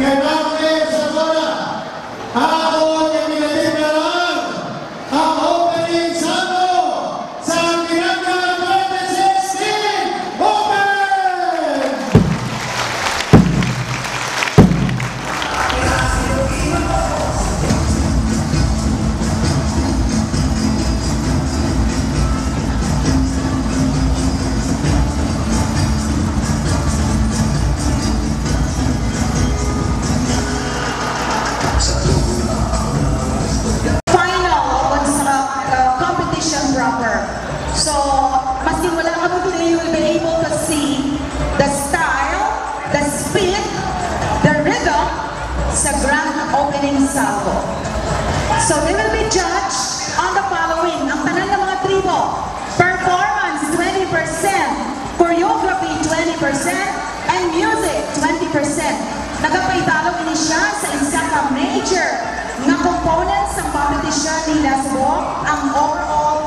Can the speed, the rhythm sa grand opening salvo. So, they will be judged on the following. Ang tanan ng mga tribo, performance 20%, choreography 20%, and music 20%. Nagapaitalo ini siya sa isa ka major nga component sa competition nila sa buong ang overall